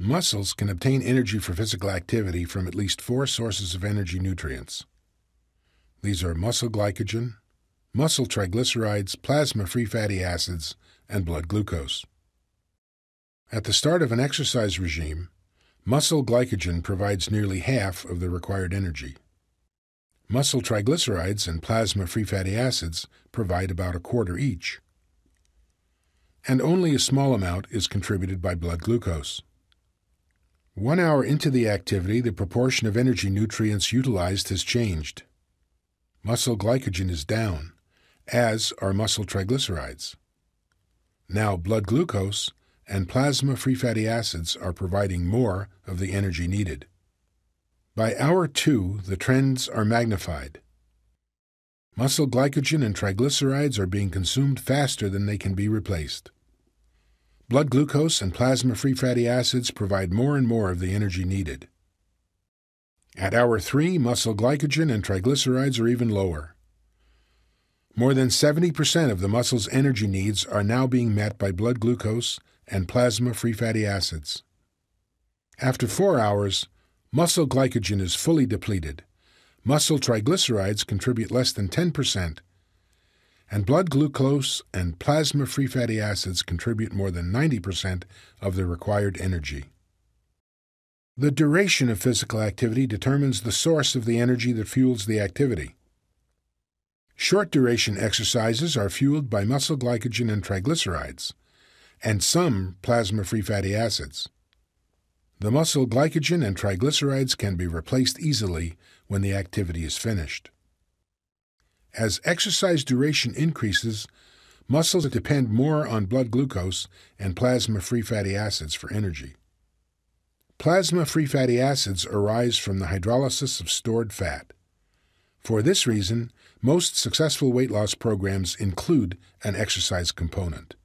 Muscles can obtain energy for physical activity from at least four sources of energy nutrients. These are muscle glycogen, muscle triglycerides, plasma free fatty acids, and blood glucose. At the start of an exercise regime, muscle glycogen provides nearly half of the required energy. Muscle triglycerides and plasma free fatty acids provide about a quarter each. And only a small amount is contributed by blood glucose. One hour into the activity, the proportion of energy nutrients utilized has changed. Muscle glycogen is down, as are muscle triglycerides. Now, blood glucose and plasma free fatty acids are providing more of the energy needed. By hour two, the trends are magnified. Muscle glycogen and triglycerides are being consumed faster than they can be replaced. Blood glucose and plasma free fatty acids provide more and more of the energy needed. At hour 3, muscle glycogen and triglycerides are even lower. More than 70% of the muscle's energy needs are now being met by blood glucose and plasma free fatty acids. After 4 hours, muscle glycogen is fully depleted. Muscle triglycerides contribute less than 10%, and blood glucose and plasma free fatty acids contribute more than 90% of the required energy. The duration of physical activity determines the source of the energy that fuels the activity. Short duration exercises are fueled by muscle glycogen and triglycerides, and some plasma free fatty acids. The muscle glycogen and triglycerides can be replaced easily when the activity is finished. As exercise duration increases, muscles depend more on blood glucose and plasma free fatty acids for energy. Plasma free fatty acids arise from the hydrolysis of stored fat. For this reason, most successful weight loss programs include an exercise component.